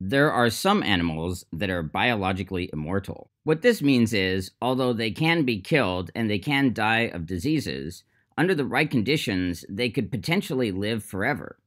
There are some animals that are biologically immortal. What this means is, although they can be killed and they can die of diseases, under the right conditions, they could potentially live forever.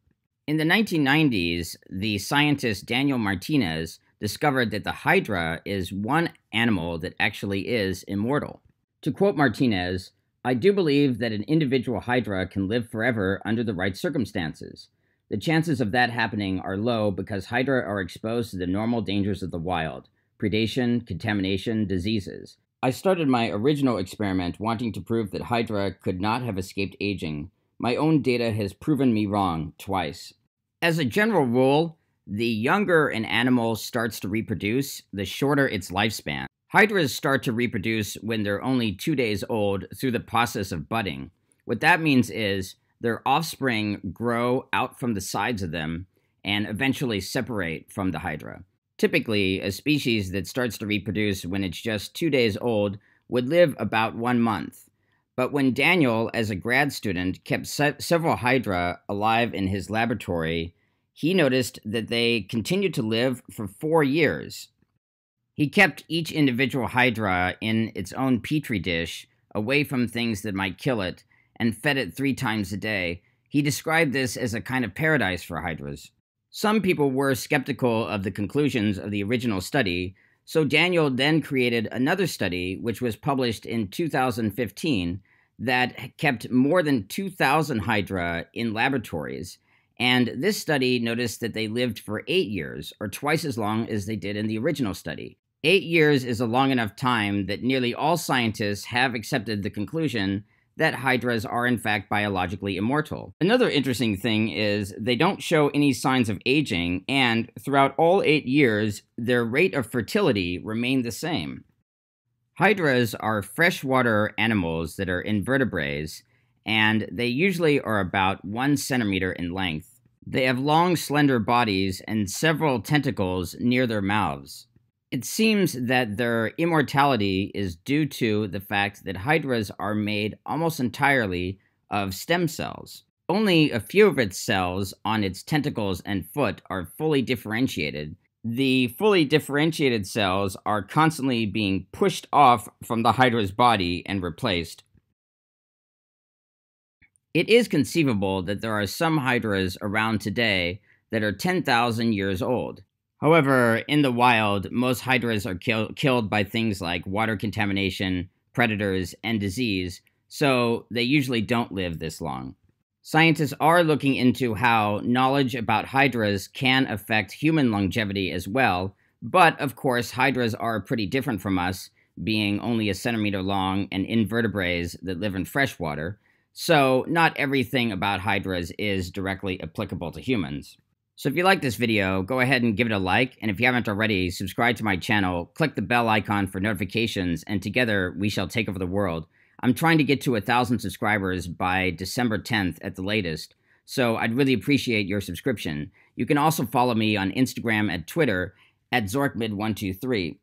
In the 1990s, the scientist Daniel Martinez discovered that the hydra is one animal that actually is immortal. To quote Martinez, I do believe that an individual hydra can live forever under the right circumstances. The chances of that happening are low because hydra are exposed to the normal dangers of the wild predation, contamination, diseases. I started my original experiment wanting to prove that hydra could not have escaped aging. My own data has proven me wrong twice. As a general rule, the younger an animal starts to reproduce, the shorter its lifespan. Hydras start to reproduce when they're only two days old through the process of budding. What that means is their offspring grow out from the sides of them and eventually separate from the hydra. Typically, a species that starts to reproduce when it's just two days old would live about one month. But when Daniel, as a grad student, kept se- several hydra alive in his laboratory, he noticed that they continued to live for four years. He kept each individual hydra in its own petri dish, away from things that might kill it, and fed it three times a day. He described this as a kind of paradise for hydras. Some people were skeptical of the conclusions of the original study, so Daniel then created another study, which was published in 2015, that kept more than 2,000 hydra in laboratories. And this study noticed that they lived for eight years, or twice as long as they did in the original study. Eight years is a long enough time that nearly all scientists have accepted the conclusion that hydras are in fact biologically immortal. Another interesting thing is they don't show any signs of aging, and throughout all eight years, their rate of fertility remained the same. Hydras are freshwater animals that are invertebrates, and they usually are about one centimeter in length. They have long, slender bodies and several tentacles near their mouths. It seems that their immortality is due to the fact that hydras are made almost entirely of stem cells. Only a few of its cells on its tentacles and foot are fully differentiated. The fully differentiated cells are constantly being pushed off from the hydra's body and replaced. It is conceivable that there are some hydras around today that are 10,000 years old. However, in the wild, most hydras are kill- killed by things like water contamination, predators, and disease, so they usually don't live this long. Scientists are looking into how knowledge about hydras can affect human longevity as well, but of course, hydras are pretty different from us, being only a centimeter long and invertebrates that live in freshwater, so not everything about hydras is directly applicable to humans. So if you like this video, go ahead and give it a like, and if you haven't already, subscribe to my channel, click the bell icon for notifications, and together we shall take over the world. I'm trying to get to a thousand subscribers by December 10th at the latest, so I'd really appreciate your subscription. You can also follow me on Instagram and Twitter at Zorkmid123.